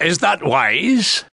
Is that wise?